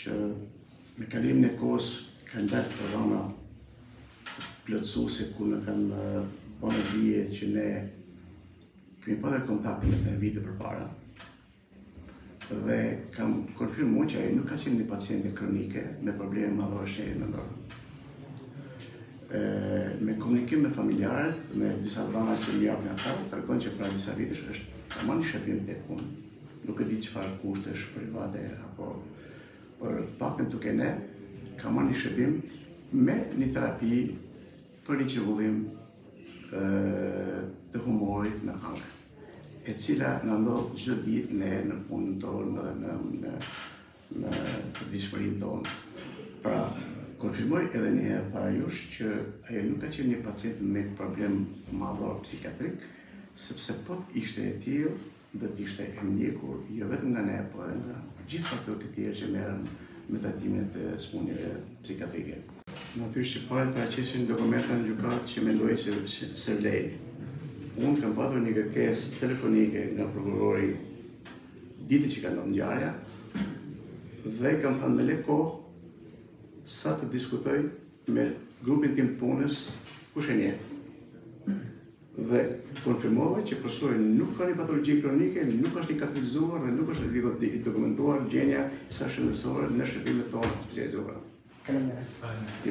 që me kalimin e kohës kanë dalë të dhëna plotësuese ku na kanë bërë me dije që ne kemi pasur kontakt me të vite përpara dhe kam konfirmuar që ajo nuk ka qenë një paciente kronike me probleme madhore të shëndetit mendor. Me komunikim me familjarët, me disa të dhëna që një apë nga ta, tregon që para disa vitesh është të marrë shërbim të punë. Nuk e di çfarë kushtesh private apo për të paktën tek ne ka marrë një shërbim me një terapi për një çrregullim të humorit në ankth, e cila na ndodh çdo ditë ne në punën tonë dhe në, në, në përditshmërinë tonë. Pra, konfirmoj edhe një herë para jush që ajo nuk ka qenë një pacient me problem madhor psikiatrik, sepse po të ishte e tillë, do të ishte e ndjekur jo vetëm nga ne, por edhe nga gjithë faktorët e tjerë që merren me trajtimin e sëmundjeve psikiatrike. Natyrisht që palët paraqesin dokumenta në gjykatë që mendojnë se se vlejnë. Unë kam patur një kërkesë telefonike nga prokurori ditën që ka ndodhur ngjarja dhe kam thënë më le kohë sa të diskutoj me grupin tim të punës kush e njeh. Dhe konfirmova që personi nuk ka një patologji kronike, nuk është i kartelizuar dhe nuk është e dokumentuar gjendja e saj shëndetësore në shërbimet tona të specializuara. Faleminderit.